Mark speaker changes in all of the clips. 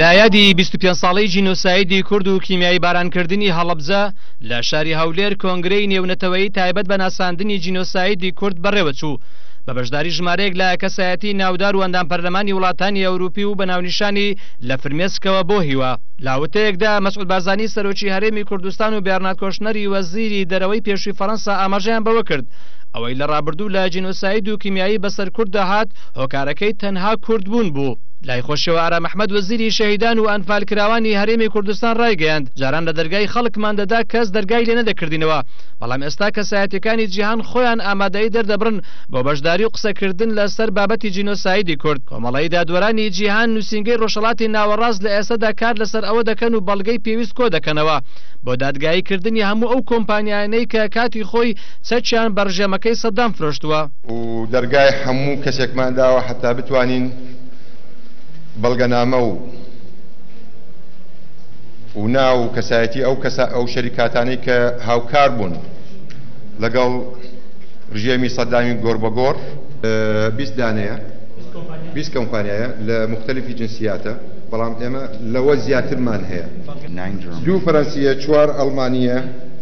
Speaker 1: لە یادی بیست و پێنج ساڵەی جینۆسایدی کورد و کیمیایی بارانکردنی هەڵەبجە، لە شاری هەولێر کۆنگرەی نێونەتەوەیی تایبەت بە ناساندنی جینۆسایدی کورد بەڕێوەچوو، بە بەشداری ژمارەیەک لە کەسایەتیی ناودار و ئەندام پەرلەمانی وڵاتانی ئەورووپی و بە ناونیشانی لە فرمێسکەوە بۆ هیوا. لە وتەیەکدا مەسعود بارزانی سەرۆکی هەرێمی کوردستان و بێرنارد کۆشنەری وەزیری دەرەوەی پێشووی فەرەنسا ئاماژەیان بەوە کرد، ئەوەی لە ڕابردوو لە جینۆساید و کیمیایی بەسەر کورددا هات، هۆکارەکەی تەنها کورد بوون بوو. لای خۆشیەوە ئارام ئەحمەد وەزیری شەهیدان و ئەنفال کراوانی هەرێمی کوردستان ڕایگەیاند، جاران لە دەرگای خەڵکمان دەدا کەس دەرگای لێ نەدەکردینەوە، بەڵام ئێستا کەسایەتیەکانی جیهان خۆیان ئامادەی دەردەبڕن بۆ بەشداری و قسەکردن لە سەر بابەتی جینۆسایدی کورد. کۆمەڵەی دادوەرانی جیهان نوسینگەی ڕۆژهەڵاتی ناوەڕاست لە ئێستادا کار لە سەر ئەوە دەکەن و بەڵگەی پێویست کۆدەکەنەوە بۆ دادگایی کردنی هەموو ئەو کۆمپانیایانەی کە کاتی خۆی چەکیان بە ڕژێمەکەی سەدام فرۆشتووە.
Speaker 2: و دەرگای هەموو کەسێکمان داوە هەتا بتوانین بەڵگەنامە و و ناو و کەسایەتی ئەو کەسە ئەو شەریکاتانەی کە هاوکار بوون لەگەڵ ڕژێمی سەدامی گۆر بە گۆڕ بیست دانەیە بیست کۆمپانیایە لە موختەلیفی جنسیاتە بەڵام ئێمە لەوە زیاترمان هەیە دوو فەرەنسییە چوار
Speaker 1: ئەڵمانییە.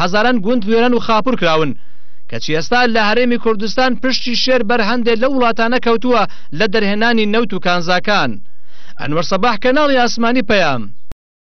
Speaker 1: هەزاران گوند وێران و خاپور کراون، کەچی ئێستا لە هەرێمی کوردستان پشتی شێر بەر هەندێ لەو وڵاتانە کەوتووە لە دەرهێنانی نەوت و کانزاکان. ئەنوەر سەباح کەناڵی ئاسمانی پەیام.